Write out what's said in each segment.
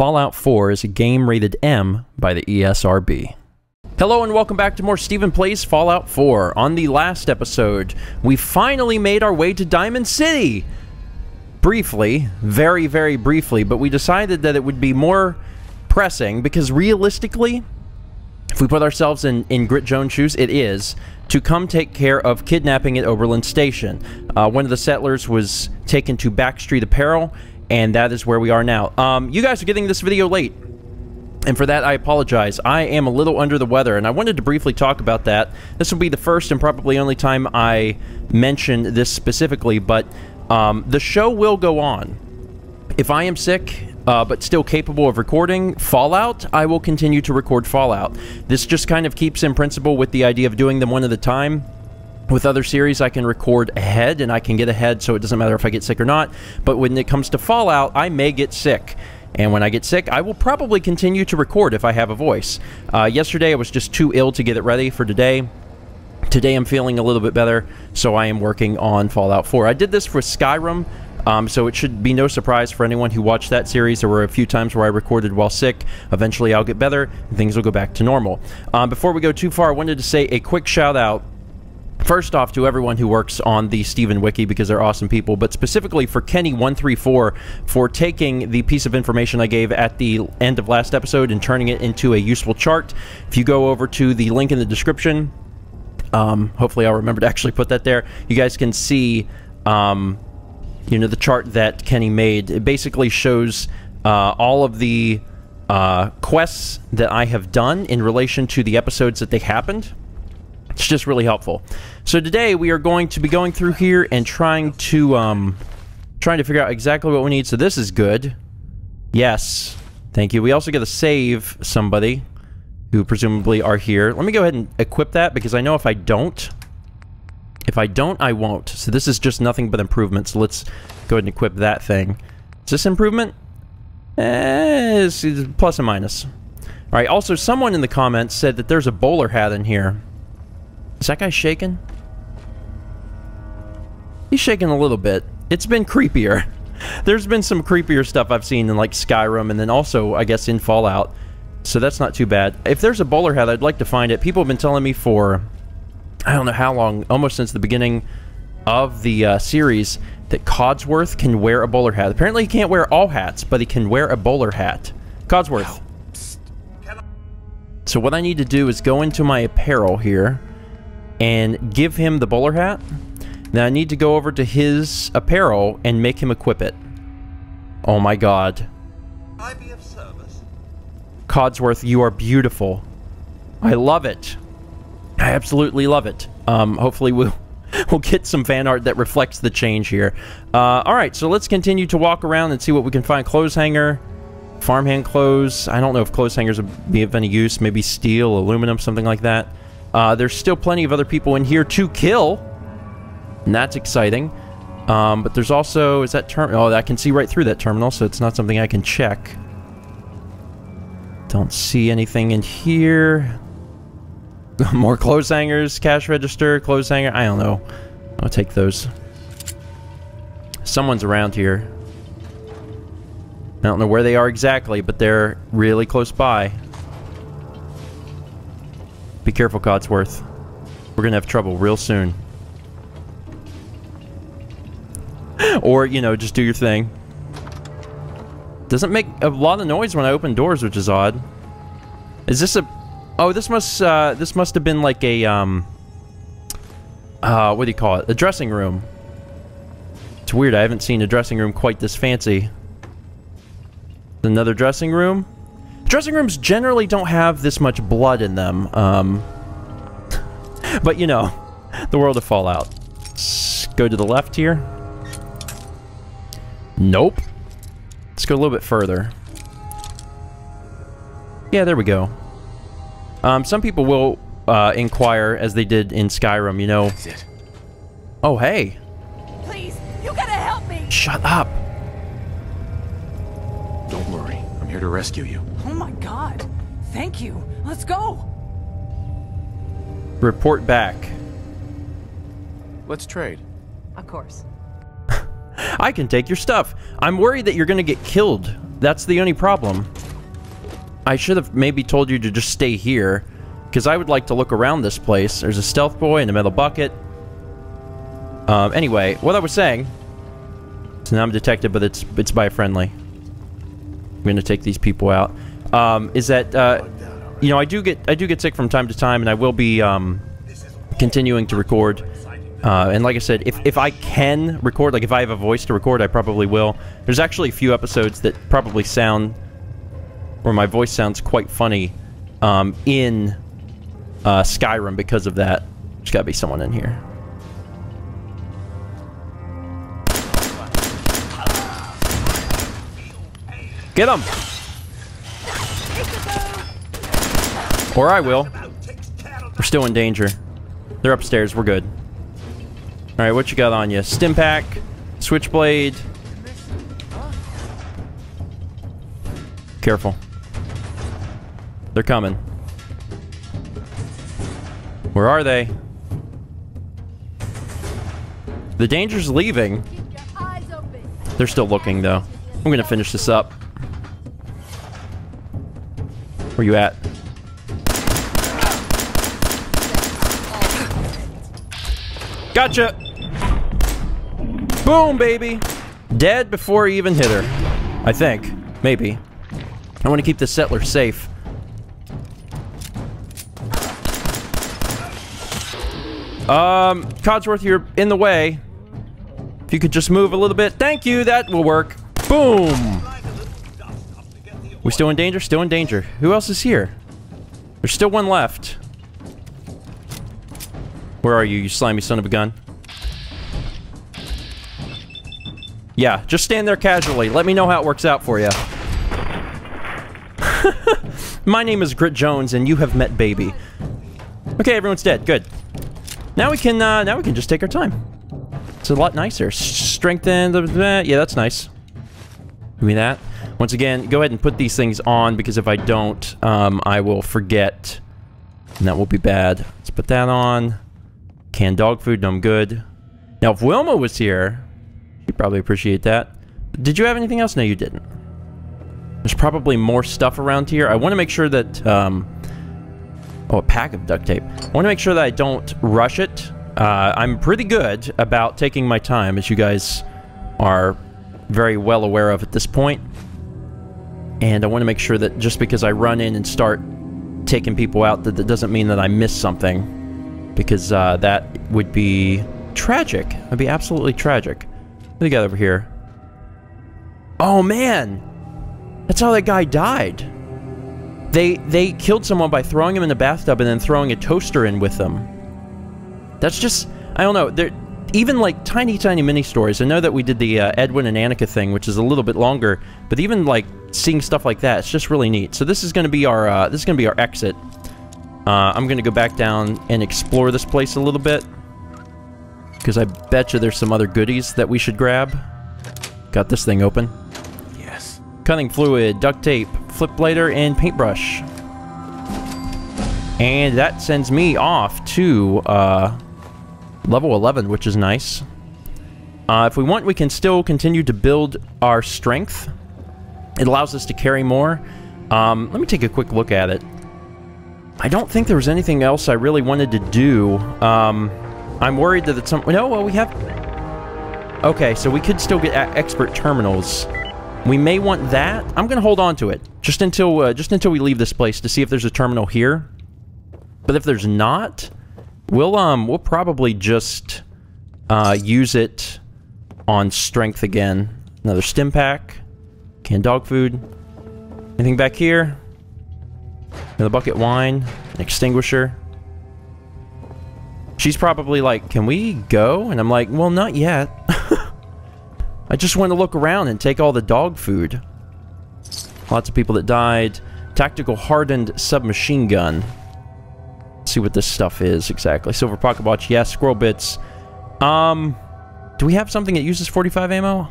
Fallout 4 is a game rated M by the ESRB. Hello and welcome back to more Stephen Plays Fallout 4. On the last episode, we finally made our way to Diamond City! Briefly, very, very briefly, but we decided that it would be more pressing because realistically, if we put ourselves in, in Grit Jones' shoes, it is to come take care of kidnapping at Oberland Station. Uh, one of the settlers was taken to Backstreet Apparel, and that is where we are now. Um, you guys are getting this video late. And for that, I apologize. I am a little under the weather, and I wanted to briefly talk about that. This will be the first and probably only time I mention this specifically, but um, the show will go on. If I am sick, uh, but still capable of recording Fallout, I will continue to record Fallout. This just kind of keeps in principle with the idea of doing them one at a time. With other series, I can record ahead, and I can get ahead, so it doesn't matter if I get sick or not. But when it comes to Fallout, I may get sick. And when I get sick, I will probably continue to record if I have a voice. Uh, yesterday, I was just too ill to get it ready for today. Today, I'm feeling a little bit better, so I am working on Fallout 4. I did this for Skyrim, um, so it should be no surprise for anyone who watched that series. There were a few times where I recorded while sick. Eventually, I'll get better, and things will go back to normal. Um, before we go too far, I wanted to say a quick shout out First off, to everyone who works on the Stephen Wiki because they're awesome people, but specifically for Kenny134 for taking the piece of information I gave at the end of last episode and turning it into a useful chart. If you go over to the link in the description, um, hopefully I'll remember to actually put that there, you guys can see, um, you know, the chart that Kenny made. It basically shows uh, all of the uh, quests that I have done in relation to the episodes that they happened. It's just really helpful. So today we are going to be going through here and trying to um, trying to figure out exactly what we need. So this is good. Yes. Thank you. We also get to save somebody who presumably are here. Let me go ahead and equip that because I know if I don't, if I don't, I won't. So this is just nothing but improvement. So let's go ahead and equip that thing. Is this improvement? Eh, plus and minus. All right. Also, someone in the comments said that there's a bowler hat in here. Is that guy shaking? He's shaking a little bit. It's been creepier. There's been some creepier stuff I've seen in like Skyrim and then also, I guess, in Fallout. So that's not too bad. If there's a bowler hat, I'd like to find it. People have been telling me for, I don't know how long, almost since the beginning of the uh, series, that Codsworth can wear a bowler hat. Apparently he can't wear all hats, but he can wear a bowler hat. Codsworth. So what I need to do is go into my apparel here and give him the bowler hat. Now I need to go over to his apparel and make him equip it. Oh my god. I be of service? Codsworth, you are beautiful. I love it. I absolutely love it. Um, hopefully we'll we'll get some fan art that reflects the change here. Uh, all right, so let's continue to walk around and see what we can find. Clothes hanger, farmhand clothes. I don't know if clothes hangers would be of any use. Maybe steel, aluminum, something like that. Uh, there's still plenty of other people in here to kill. And that's exciting. Um, but there's also, is that terminal? Oh, I can see right through that terminal, so it's not something I can check. Don't see anything in here. More clothes hangers, cash register, clothes hanger. I don't know. I'll take those. Someone's around here. I don't know where they are exactly, but they're really close by. Be careful, Codsworth. We're gonna have trouble real soon. or, you know, just do your thing. Doesn't make a lot of noise when I open doors, which is odd. Is this a... Oh, this must, uh, this must have been like a, um... Uh, what do you call it? A dressing room. It's weird, I haven't seen a dressing room quite this fancy. Another dressing room? Dressing rooms generally don't have this much blood in them, um... but, you know, the world of Fallout. Let's go to the left here. Nope. Let's go a little bit further. Yeah, there we go. Um, some people will uh, inquire, as they did in Skyrim, you know. it. Oh, hey. Please, you gotta help me! Shut up. Don't worry. I'm here to rescue you. My god. Thank you. Let's go. Report back. Let's trade. Of course. I can take your stuff. I'm worried that you're going to get killed That's the only problem. I should have maybe told you to just stay here, because I would like to look around this place. There's a stealth boy in the metal bucket. Um, anyway, what I was saying... So now I'm detected, but it's it's by a friendly. I'm gonna take these people out. Um, is that, uh, you know, I do get I do get sick from time to time, and I will be um, continuing to record. Uh, and like I said, if, if I can record, like if I have a voice to record, I probably will. There's actually a few episodes that probably sound, where my voice sounds quite funny um, in uh, Skyrim because of that. There's gotta be someone in here. Get him! Or I will. We're still in danger. They're upstairs, we're good. Alright, what you got on you? Stimpak, switchblade. Careful. They're coming. Where are they? The danger's leaving. They're still looking, though. I'm gonna finish this up. Where you at? Gotcha! Boom, baby! Dead before he even hit her. I think. Maybe. I want to keep the settler safe. Um, Codsworth, you're in the way. If you could just move a little bit. Thank you, that will work. Boom! We still in danger? Still in danger. Who else is here? There's still one left. Where are you, you slimy son of a gun? Yeah, just stand there casually. Let me know how it works out for you. My name is Grit Jones, and you have met Baby. Okay, everyone's dead. Good. Now we can, uh, now we can just take our time. It's a lot nicer. Strengthen the... Uh, yeah, that's nice. Give me that. Once again, go ahead and put these things on, because if I don't, um, I will forget. And that will be bad. Let's put that on. Canned dog food, I'm good. Now, if Wylma was here, she'd probably appreciate that. Did you have anything else? No, you didn't. There's probably more stuff around here. I want to make sure that, um... Oh, a pack of duct tape. I want to make sure that I don't rush it. Uh, I'm pretty good about taking my time, as you guys are very well aware of at this point. And I want to make sure that just because I run in and start taking people out, that that doesn't mean that I miss something because uh, that would be tragic. That'd be absolutely tragic. What you got over here? Oh man, that's how that guy died. They they killed someone by throwing him in the bathtub and then throwing a toaster in with them. That's just I don't know. There even like tiny tiny mini stories. I know that we did the uh, Edwin and Annika thing, which is a little bit longer, but even like seeing stuff like that, it's just really neat. So this is going to be our uh, this is going to be our exit. Uh, I'm gonna go back down and explore this place a little bit. Because I bet you there's some other goodies that we should grab. Got this thing open. Yes. Cutting fluid, duct tape, flip lighter, and paintbrush. And that sends me off to uh, level 11, which is nice. Uh, if we want, we can still continue to build our strength. It allows us to carry more. Um, let me take a quick look at it. I don't think there was anything else I really wanted to do. Um, I'm worried that it's some... No, well, we have... Okay, so we could still get expert terminals. We may want that. I'm going to hold on to it. Just until, uh, just until we leave this place to see if there's a terminal here. But if there's not, we'll, um, we'll probably just, uh, use it on strength again. Another Stimpak. Canned dog food. Anything back here? Another bucket wine. An extinguisher. She's probably like, can we go? And I'm like, well, not yet. I just want to look around and take all the dog food. Lots of people that died. Tactical hardened submachine gun. Let's see what this stuff is exactly. Silver pocket watch, yes. Squirrel bits. Um, do we have something that uses 45 ammo?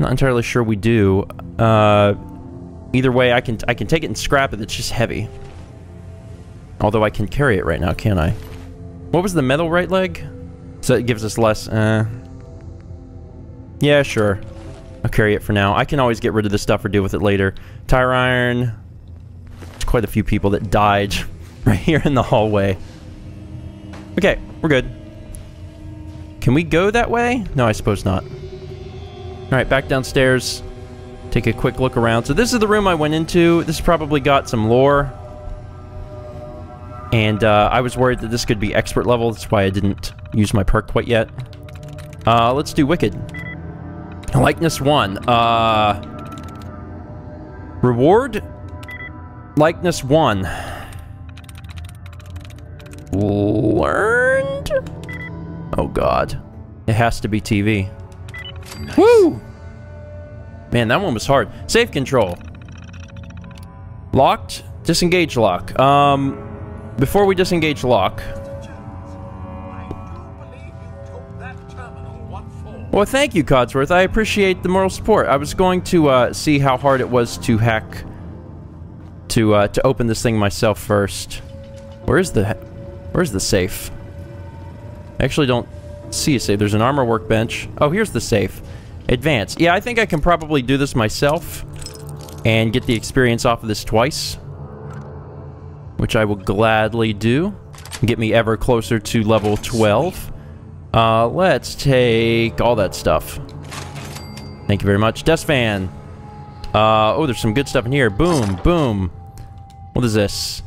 Not entirely sure we do. Uh, Either way, I can I can take it and scrap it. It's just heavy. Although I can carry it right now, can I? What was the metal right leg? So it gives us less, uh... Yeah, sure. I'll carry it for now. I can always get rid of this stuff or deal with it later. Tire iron. There's quite a few people that died right here in the hallway. Okay, we're good. Can we go that way? No, I suppose not. Alright, back downstairs. Take a quick look around. So this is the room I went into. This probably got some lore. And uh, I was worried that this could be expert level. That's why I didn't use my perk quite yet. Uh, let's do Wicked. Likeness 1. Uh, reward? Likeness 1. Learned? Oh god. It has to be TV. Nice. Woo! Man, that one was hard. Safe control. Locked? Disengage lock. Um, before we disengage lock... Well, thank you, Codsworth. I appreciate the moral support. I was going to uh, see how hard it was to hack... To, uh, to open this thing myself first. Where's the... Where's the safe? I actually don't see a safe. There's an armor workbench. Oh, here's the safe. Advance. Yeah, I think I can probably do this myself and get the experience off of this twice, which I will gladly do. Get me ever closer to level 12. Uh, let's take all that stuff. Thank you very much. Desk fan. Uh, oh, there's some good stuff in here. Boom, boom. What is this?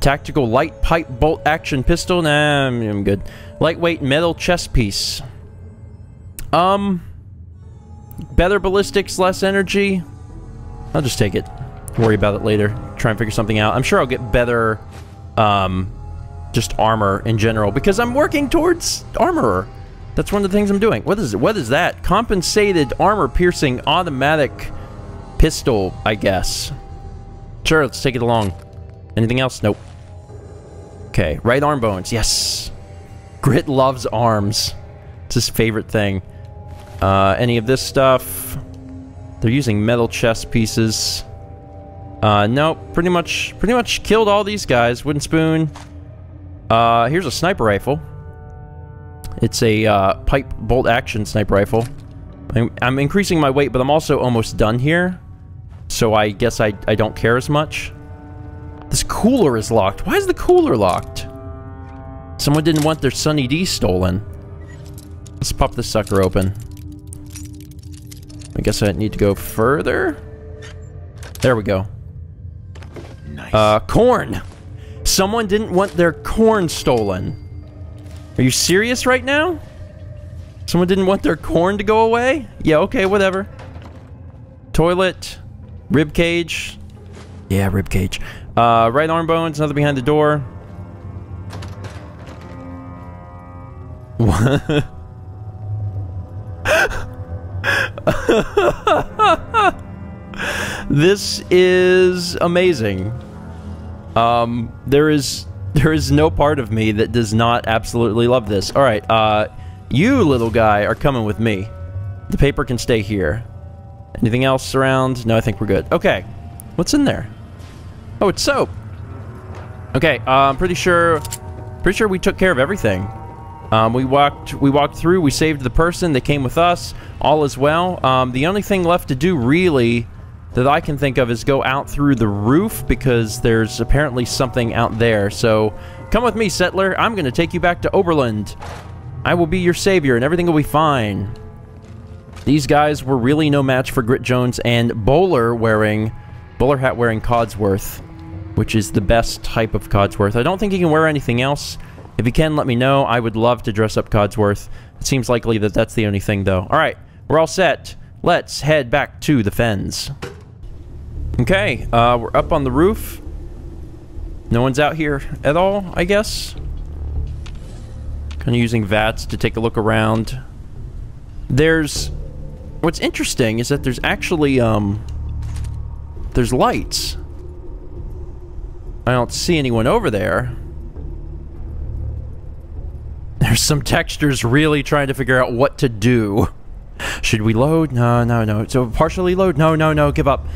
Tactical light pipe bolt action pistol. Nah, I'm, I'm good. Lightweight metal chest piece. Um, better ballistics, less energy. I'll just take it. Worry about it later. Try and figure something out. I'm sure I'll get better, um, just armor in general because I'm working towards armorer. That's one of the things I'm doing. What is it? What is that? Compensated armor piercing automatic pistol, I guess. Sure, let's take it along. Anything else? Nope. Okay, right arm bones. Yes. Grit loves arms. It's his favorite thing. Uh, any of this stuff? They're using metal chest pieces. Uh, nope. Pretty much, pretty much killed all these guys. Wooden spoon. Uh, here's a sniper rifle. It's a uh, pipe bolt action sniper rifle. I'm, I'm increasing my weight, but I'm also almost done here. So I guess I, I don't care as much. This cooler is locked. Why is the cooler locked? Someone didn't want their Sunny D stolen. Let's pop this sucker open. I guess I need to go further. There we go. Nice. Uh, corn. Someone didn't want their corn stolen. Are you serious right now? Someone didn't want their corn to go away? Yeah, okay, whatever. Toilet. Rib cage. Yeah, rib cage. Uh, right arm bones, another behind the door. What? This is amazing. Um, there is there is no part of me that does not absolutely love this. All right, uh, you little guy are coming with me. The paper can stay here. Anything else around? No, I think we're good. Okay, what's in there? Oh, it's soap. Okay, uh, I'm pretty sure, pretty sure we took care of everything. Um, we walked, we walked through. We saved the person. They came with us. All is well. Um, the only thing left to do, really, that I can think of is go out through the roof because there's apparently something out there. So, come with me, settler. I'm going to take you back to Oberland. I will be your savior, and everything will be fine. These guys were really no match for Grit Jones and Bowler wearing, bowler hat wearing Codsworth, which is the best type of Codsworth. I don't think he can wear anything else. If you can, let me know. I would love to dress up Codsworth. It seems likely that that's the only thing, though. All right, we're all set. Let's head back to the fens. Okay, uh, we're up on the roof. No one's out here at all, I guess. Kind of using VATS to take a look around. There's... What's interesting is that there's actually, um... There's lights. I don't see anyone over there. There's some textures really trying to figure out what to do. Should we load? No, no, no. So partially load? No, no, no. Give up.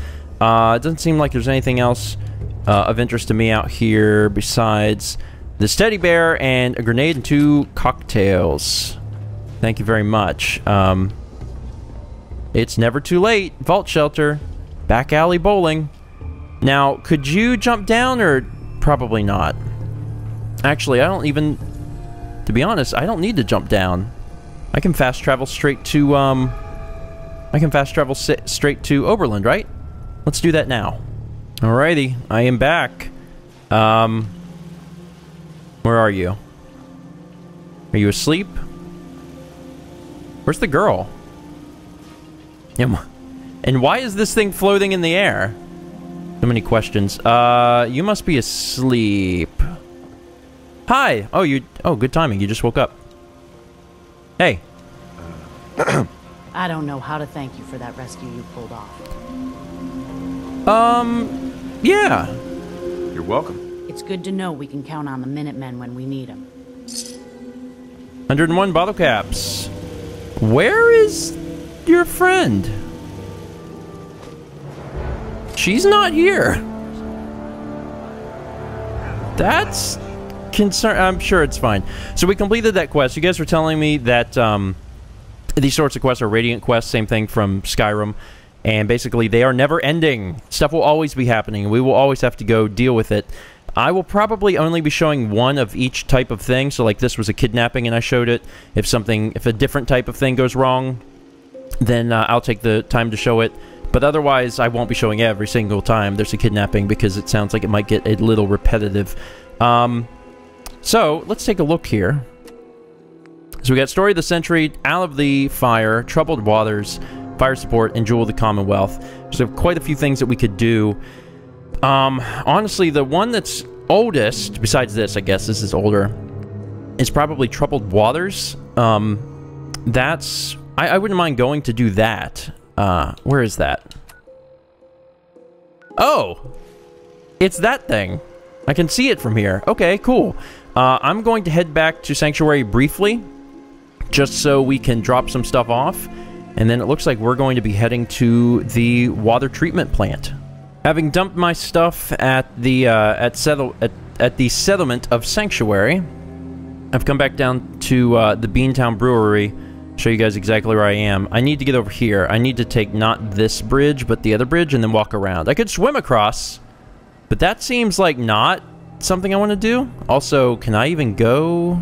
Uh, it doesn't seem like there's anything else uh, of interest to me out here besides this teddy bear and a grenade and two cocktails. Thank you very much. Um, It's never too late. Vault shelter. Back alley bowling. Now, could you jump down or probably not? Actually, I don't even... To be honest, I don't need to jump down. I can fast travel straight to, um... I can fast travel straight to Oberland, right? Let's do that now. Alrighty, I am back. Um... Where are you? Are you asleep? Where's the girl? And why is this thing floating in the air? So many questions. Uh, you must be asleep. Hi! Oh, you... Oh, good timing. You just woke up. Hey. I don't know how to thank you for that rescue you pulled off. Um, yeah. You're welcome. It's good to know we can count on the Minutemen when we need them. 101 bottle caps. Where is your friend? She's not here. That's I'm sure it's fine. So we completed that quest. You guys were telling me that um, these sorts of quests are radiant quests. Same thing from Skyrim. And basically, they are never ending. Stuff will always be happening. We will always have to go deal with it. I will probably only be showing one of each type of thing. So like this was a kidnapping and I showed it. If something, if a different type of thing goes wrong, then uh, I'll take the time to show it. But otherwise, I won't be showing every single time there's a kidnapping because it sounds like it might get a little repetitive. Um, so, let's take a look here. So we got Story of the Century, Out of the Fire, Troubled Waters, Fire Support, and Jewel of the Commonwealth. So quite a few things that we could do. Um, honestly, the one that's oldest, besides this, I guess this is older, is probably Troubled Waters. Um, that's... I, I wouldn't mind going to do that. Uh, where is that? Oh! It's that thing. I can see it from here. Okay, cool. Uh, I'm going to head back to Sanctuary briefly, just so we can drop some stuff off. And then it looks like we're going to be heading to the water treatment plant. Having dumped my stuff at the uh, at settle at, at the settlement of Sanctuary, I've come back down to uh, the Beantown Brewery show you guys exactly where I am. I need to get over here. I need to take not this bridge, but the other bridge, and then walk around. I could swim across, but that seems like not something I want to do. Also, can I even go?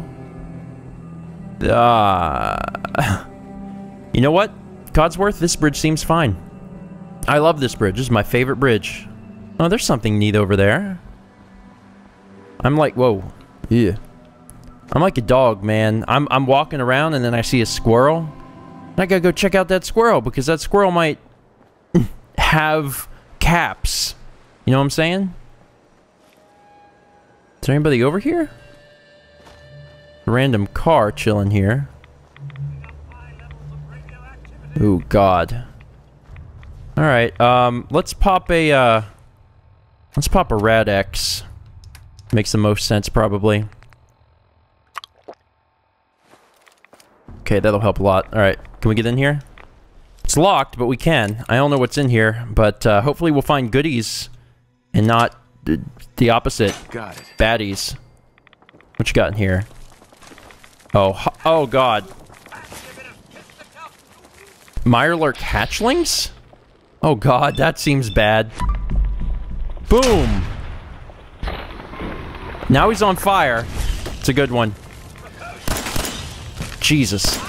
Uh, you know what? Codsworth, this bridge seems fine. I love this bridge. This is my favorite bridge. Oh, there's something neat over there. I'm like, whoa. Yeah. I'm like a dog, man. I'm, I'm walking around and then I see a squirrel. I gotta go check out that squirrel because that squirrel might have caps. You know what I'm saying? Is there anybody over here? random car chilling here. Oh God. All right. Um. Let's pop a. Uh, let's pop a Rad-X. Makes the most sense, probably. Okay, that'll help a lot. Alright, can we get in here? It's locked, but we can. I don't know what's in here, but uh, hopefully we'll find goodies and not the opposite. Got it. Baddies. What you got in here? Oh, oh god. Mirelurk hatchlings? Oh god, that seems bad. Boom! Now he's on fire. It's a good one. Jesus.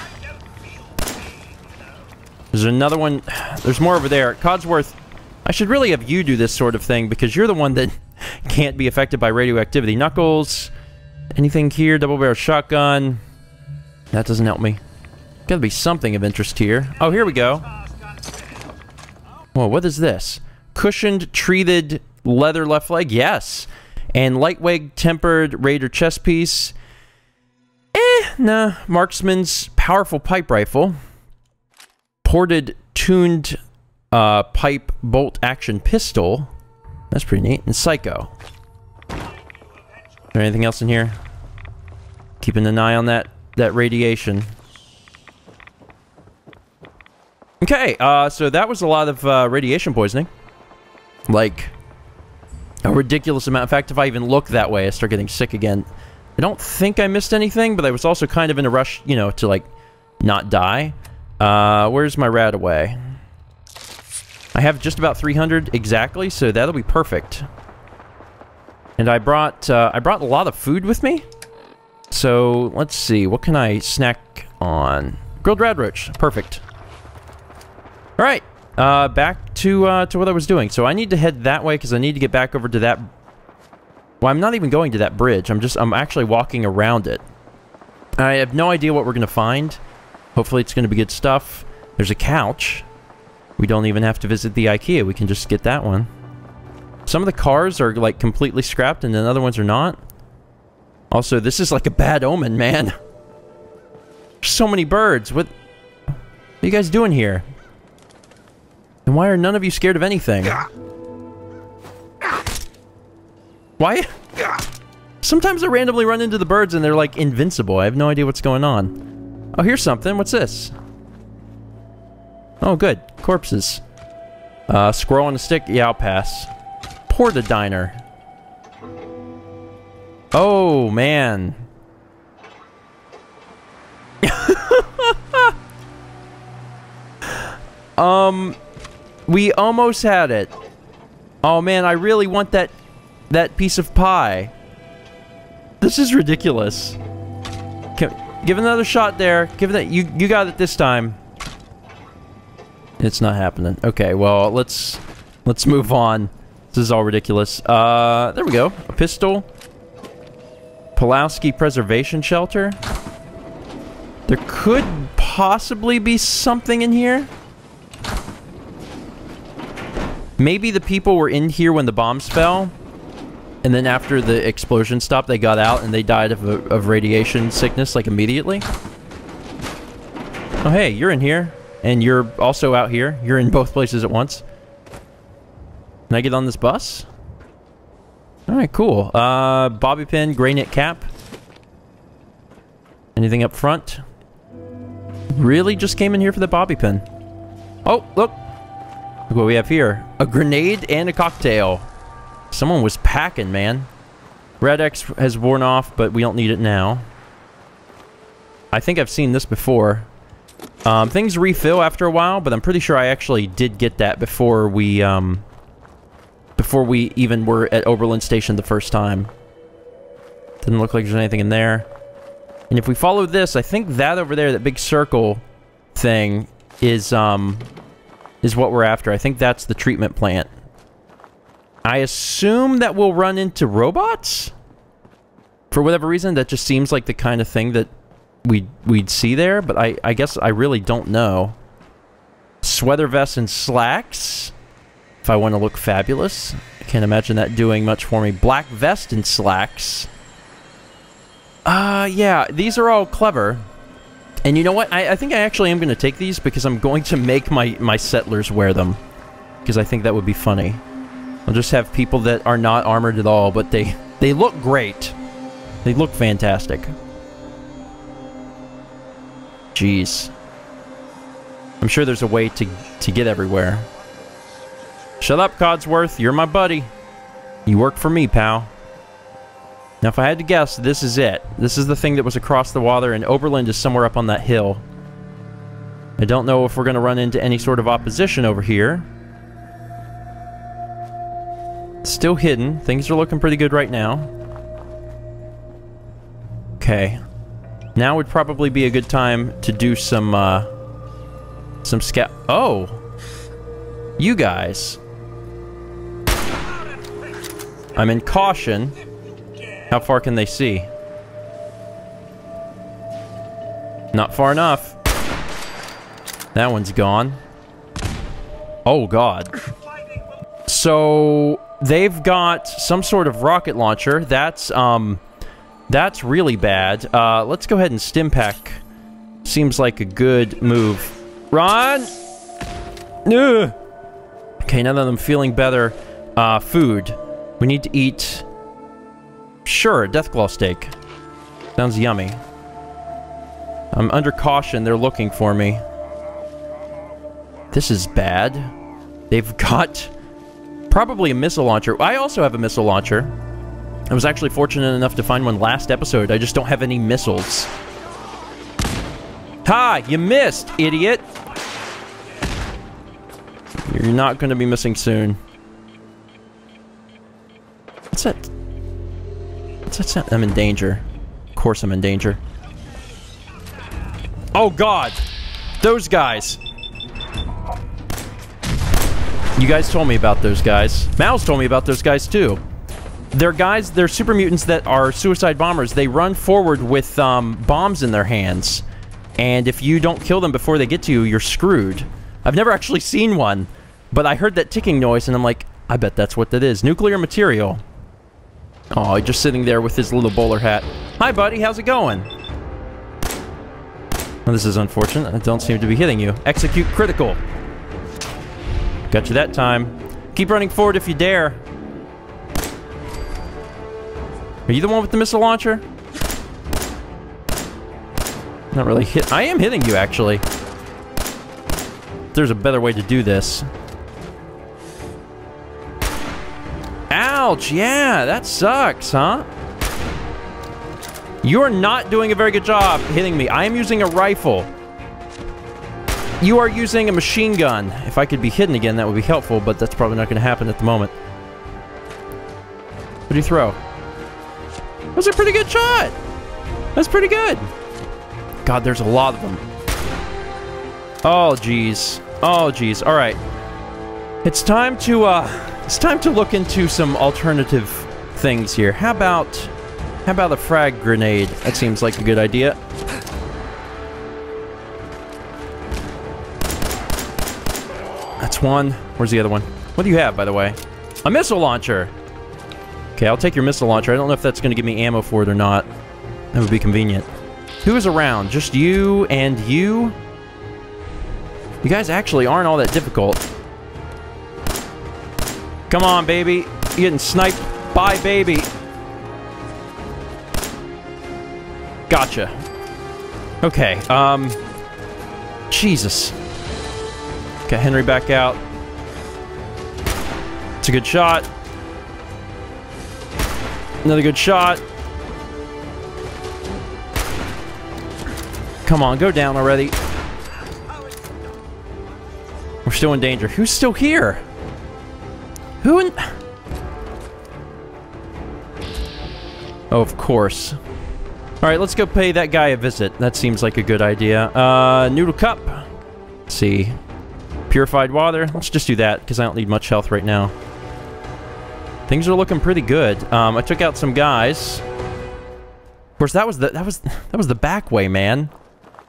There's another one. There's more over there. Codsworth, I should really have you do this sort of thing because you're the one that can't be affected by radioactivity. Knuckles, anything here? Double barrel shotgun. That doesn't help me. Gotta be something of interest here. Oh, here we go. Whoa, what is this? Cushioned, treated leather left leg? Yes. And lightweight tempered Raider chest piece. Eh, nah. Marksman's powerful pipe rifle. Ported tuned uh, pipe bolt action pistol. That's pretty neat. And Psycho. There anything else in here? Keeping an eye on that that radiation. Okay, uh, so that was a lot of uh, radiation poisoning. Like, a ridiculous amount. In fact, if I even look that way, I start getting sick again. I don't think I missed anything, but I was also kind of in a rush, you know, to like not die. Uh, where's my RadAway? I have just about 300 exactly, so that'll be perfect. And I brought uh, I brought a lot of food with me. So let's see, what can I snack on? Grilled radroach, perfect. All right, uh, back to uh, to what I was doing. So I need to head that way because I need to get back over to that. Well, I'm not even going to that bridge. I'm just I'm actually walking around it. I have no idea what we're gonna find. Hopefully, it's gonna be good stuff. There's a couch. We don't even have to visit the IKEA. We can just get that one. Some of the cars are like completely scrapped and then other ones are not. Also, this is like a bad omen, man. So many birds. What, what are you guys doing here? And why are none of you scared of anything? Why? Sometimes I randomly run into the birds and they're like invincible. I have no idea what's going on. Oh, here's something. What's this? Oh, good. Corpses. Uh, squirrel on a stick? Yeah, I'll pass. Porta diner. Oh, man. um, we almost had it. Oh, man, I really want that, that piece of pie. This is ridiculous. Can, give another shot there. Give that. You, you got it this time. It's not happening. Okay, well, let's let's move on. This is all ridiculous. Uh, there we go. A pistol. Pulowski Preservation Shelter. There could possibly be something in here. Maybe the people were in here when the bombs fell. And then after the explosion stopped, they got out and they died of, of radiation sickness, like, immediately. Oh, hey, you're in here. And you're also out here. You're in both places at once. Can I get on this bus? Alright, cool. Uh, bobby pin, gray knit cap. Anything up front? Really just came in here for the bobby pin. Oh, look. Look what we have here. A grenade and a cocktail. Someone was packing, man. Rad-X has worn off, but we don't need it now. I think I've seen this before. Um, things refill after a while, but I'm pretty sure I actually did get that before we, um, before we even were at Oberland Station the first time. Didn't look like there's anything in there. And if we follow this, I think that over there, that big circle thing, is, um, is what we're after. I think that's the treatment plant. I assume that we'll run into robots? For whatever reason, that just seems like the kind of thing that we'd, we'd see there, but I, I guess I really don't know. Sweater vest and slacks. If I want to look fabulous. I can't imagine that doing much for me. Black vest and slacks. Uh, yeah, these are all clever. And you know what? I, I think I actually am going to take these because I'm going to make my, my settlers wear them. Because I think that would be funny. I'll just have people that are not armored at all, but they, they look great. They look fantastic. Jeez. I'm sure there's a way to, to get everywhere. Shut up, Codsworth. You're my buddy. You work for me, pal. Now, if I had to guess, this is it. This is the thing that was across the water, and Oberland is somewhere up on that hill. I don't know if we're going to run into any sort of opposition over here. still hidden. Things are looking pretty good right now. Okay. Now would probably be a good time to do some, uh... Some scout... Oh! You guys. I'm in caution. How far can they see? Not far enough. That one's gone. Oh, God. So, they've got some sort of rocket launcher. That's, um... That's really bad. Uh, let's go ahead and Stimpak. Seems like a good move. Ron! Ugh. Okay, now that I'm feeling better, uh, food. We need to eat... Sure, Deathclaw steak. Sounds yummy. I'm under caution. They're looking for me. This is bad. They've got probably a missile launcher. I also have a missile launcher. I was actually fortunate enough to find one last episode. I just don't have any missiles. Ha! You missed, idiot! You're not going to be missing soon. What's that? What's that? I'm in danger. Of course I'm in danger. Oh god! Those guys! You guys told me about those guys. Mouse told me about those guys too. They're guys, they're super mutants that are suicide bombers. They run forward with um, bombs in their hands. And if you don't kill them before they get to you, you're screwed. I've never actually seen one, but I heard that ticking noise and I'm like, I bet that's what that is. Nuclear material. Oh, just sitting there with his little bowler hat. Hi, buddy. How's it going? Well, this is unfortunate. I don't seem to be hitting you. Execute critical. Got you that time. Keep running forward if you dare. Are you the one with the missile launcher? Not really hit. I am hitting you, actually. There's a better way to do this. Ouch, yeah, that sucks, huh? You're not doing a very good job hitting me. I am using a rifle. You are using a machine gun. If I could be hidden again, that would be helpful, but that's probably not going to happen at the moment. What do you throw? That was a pretty good shot. That's pretty good. God, there's a lot of them. Oh, jeez. Oh, jeez. All right. It's time to, uh, it's time to look into some alternative things here. How about, how about a frag grenade? That seems like a good idea. That's one. Where's the other one? What do you have, by the way? A missile launcher! Okay, I'll take your missile launcher. I don't know if that's going to give me ammo for it or not. That would be convenient. Who is around? Just you and you? You guys actually aren't all that difficult. Come on, baby. You're getting sniped by baby. Gotcha. Okay, um... Jesus. Got Henry back out. It's a good shot. Another good shot. Come on, go down already. We're still in danger. Who's still here? Who in... Oh, of course. Alright, let's go pay that guy a visit. That seems like a good idea. Uh, noodle cup. Let's see. Purified water. Let's just do that, because I don't need much health right now. Things are looking pretty good. Um, I took out some guys. Of course, that was the that was that was the back way, man.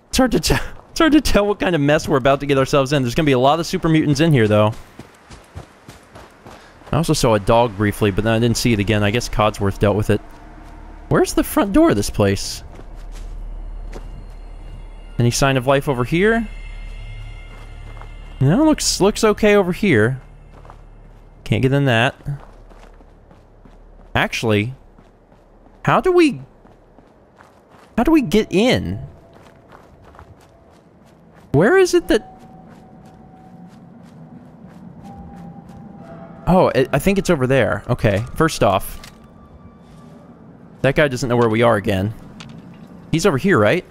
It's hard to. It's hard to tell what kind of mess we're about to get ourselves in. There's gonna be a lot of super mutants in here, though. I also saw a dog briefly, but then I didn't see it again. I guess Codsworth dealt with it. Where's the front door of this place? Any sign of life over here? No, looks looks okay over here. Can't get in that. Actually, how do we... How do we get in? Where is it that... Oh, it, I think it's over there. Okay, first off. That guy doesn't know where we are again. He's over here, right?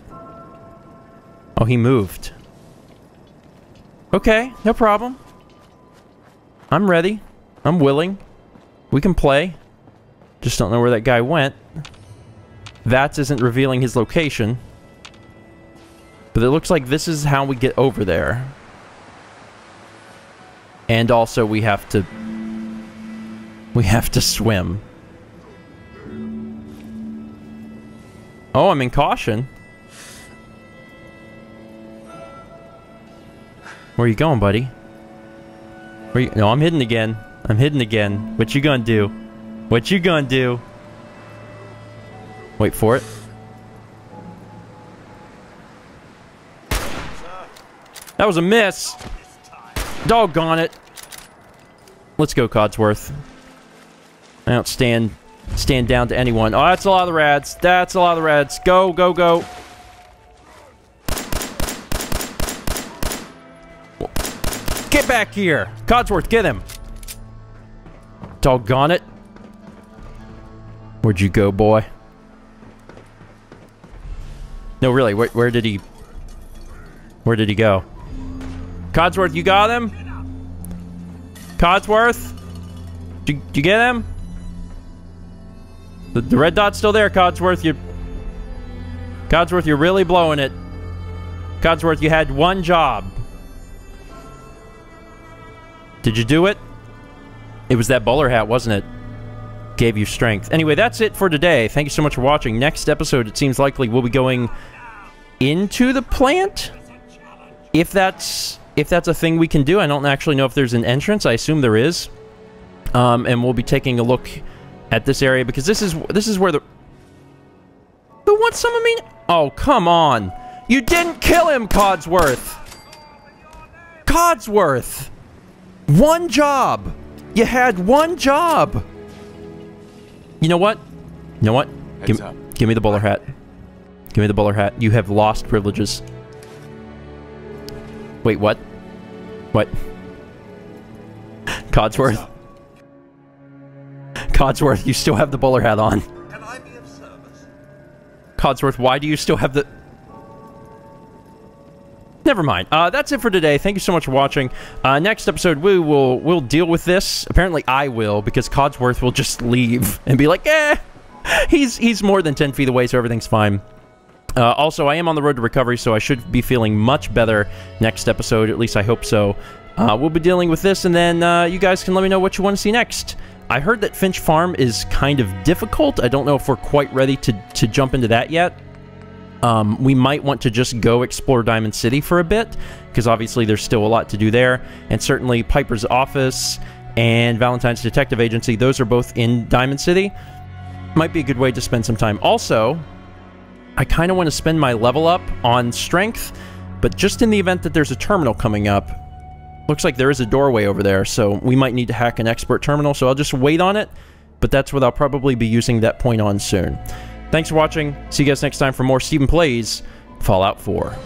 Oh, he moved. Okay, no problem. I'm ready. I'm willing. We can play. Just don't know where that guy went. That isn't revealing his location. But it looks like this is how we get over there. And also we have to... We have to swim. Oh, I'm in caution. Where you going, buddy? Where you... No, I'm hidden again. I'm hidden again. What you gonna do? What you gonna do? Wait for it. That was a miss. Doggone it. Let's go, Codsworth. I don't stand stand down to anyone. Oh, that's a lot of the rads. That's a lot of the rads. Go, go, go. Get back here. Codsworth, get him. Doggone it. Where'd you go, boy? No, really, where, where did he... Where did he go? Codsworth, you got him? Codsworth? Did you, did you get him? The, the red dot's still there, Codsworth. You, Codsworth, you're really blowing it. Codsworth, you had one job. Did you do it? It was that bowler hat, wasn't it? Gave you strength. Anyway, that's it for today. Thank you so much for watching. Next episode, it seems likely we'll be going into the plant? If that's if that's a thing we can do. I don't actually know if there's an entrance. I assume there is. Um, and we'll be taking a look at this area because this is this is where the the what some of me? Oh, come on. You didn't kill him, Codsworth. Codsworth. One job. You had one job. You know what? You know what? Give, give me the bowler hat. Give me the bowler hat. You have lost privileges. Wait, what? What? Codsworth. Codsworth, you still have the bowler hat on. Can I be of service? Codsworth, why do you still have the... Never mind. Uh, that's it for today. Thank you so much for watching. Uh, next episode, we will we'll deal with this. Apparently, I will because Codsworth will just leave and be like, "Eh, he's he's more than ten feet away, so everything's fine." Uh, also, I am on the road to recovery, so I should be feeling much better next episode. At least I hope so. Uh, we'll be dealing with this, and then uh, you guys can let me know what you want to see next. I heard that Finch Farm is kind of difficult. I don't know if we're quite ready to to jump into that yet. Um, we might want to just go explore Diamond City for a bit, because obviously there's still a lot to do there. And certainly Piper's office and Valentine's Detective Agency, those are both in Diamond City. Might be a good way to spend some time. Also, I kind of want to spend my level up on strength, but just in the event that there's a terminal coming up, looks like there is a doorway over there, so we might need to hack an expert terminal, so I'll just wait on it, but that's what I'll probably be using that point on soon. Thanks for watching. See you guys next time for more Stephen Plays Fallout 4.